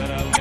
that I